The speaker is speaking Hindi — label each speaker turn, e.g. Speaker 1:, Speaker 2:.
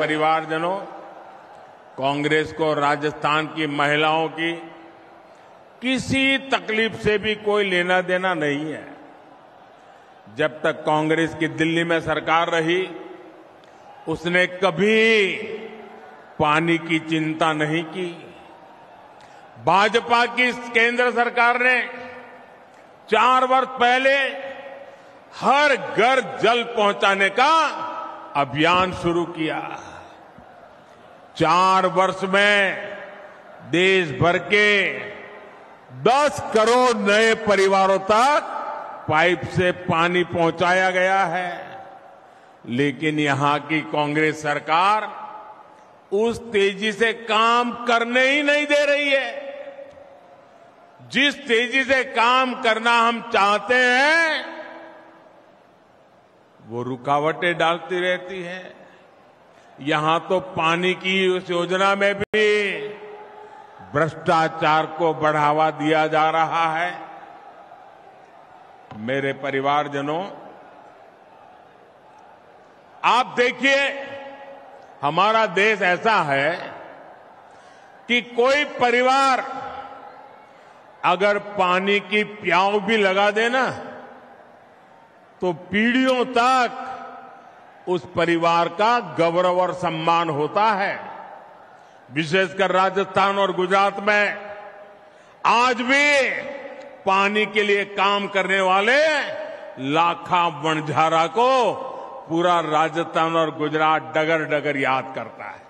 Speaker 1: परिवारजनों, कांग्रेस को राजस्थान की महिलाओं की किसी तकलीफ़ से भी कोई लेना देना नहीं है। जब तक कांग्रेस की दिल्ली में सरकार रही, उसने कभी पानी की चिंता नहीं की। भाजपा की केंद्र सरकार ने चार वर्ष पहले हर घर जल पहुँचाने का अभियान शुरू किया। चार वर्ष में देश भर के 10 करोड़ नए परिवारों तक पाइप से पानी पहुँचाया गया है। लेकिन यहाँ की कांग्रेस सरकार उस तेज़ी से काम करने ही नहीं दे रही है। जिस तेज़ी से काम करना हम चाहते हैं वो रुकावटें डालती रहती है। यहाँ तो पानी की उस योजना में भी भ्रष्टाचार को बढ़ावा दिया जा रहा है। मेरे परिवारजनों, आप देखिए, हमारा देश ऐसा है कि कोई परिवार अगर पानी की प्याव भी लगा देना तो पीढ़ियों तक उस परिवार का गौरव और सम्मान होता है। विशेषकर राजस्थान और गुजरात में आज भी पानी के लिए काम करने वाले लाखा वणझारा को पूरा राजस्थान और गुजरात डगर डगर याद करता है।